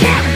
Yeah.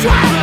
try